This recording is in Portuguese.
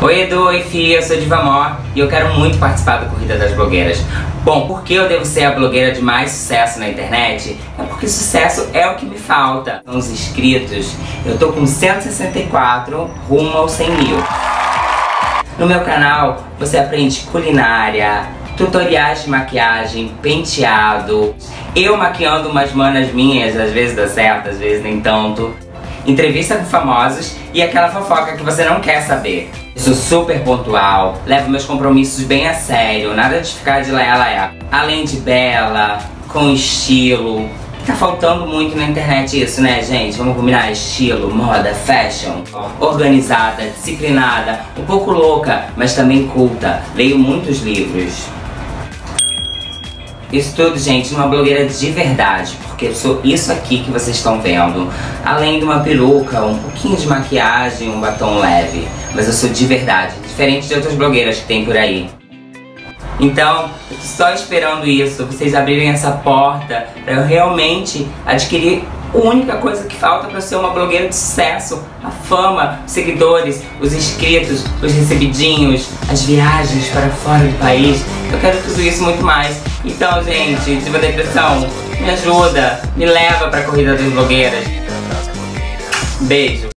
Oi Edu, oi Fia, eu sou Diva Mó e eu quero muito participar da Corrida das Blogueiras. Bom, por que eu devo ser a blogueira de mais sucesso na internet? É porque sucesso é o que me falta. São os inscritos. Eu tô com 164 rumo aos 100 mil. No meu canal você aprende culinária, tutoriais de maquiagem, penteado, eu maquiando umas manas minhas, às vezes dá certo, às vezes nem tanto entrevista com famosos e aquela fofoca que você não quer saber. Eu sou super pontual, levo meus compromissos bem a sério, nada de ficar de laia laia. Além de bela, com estilo. Tá faltando muito na internet isso, né, gente? Vamos combinar estilo, moda, fashion. Organizada, disciplinada, um pouco louca, mas também culta. Leio muitos livros. Isso tudo, gente, numa blogueira de verdade, porque eu sou isso aqui que vocês estão vendo. Além de uma peruca, um pouquinho de maquiagem, um batom leve. Mas eu sou de verdade, diferente de outras blogueiras que tem por aí. Então, eu tô só esperando isso, vocês abrirem essa porta para eu realmente adquirir a única coisa que falta para ser uma blogueira de sucesso, a fama, os seguidores, os inscritos, os recebidinhos, as viagens para fora do país. Eu quero tudo isso muito mais. Então, gente, Diva Depressão, me ajuda, me leva para a corrida das blogueiras. Beijo.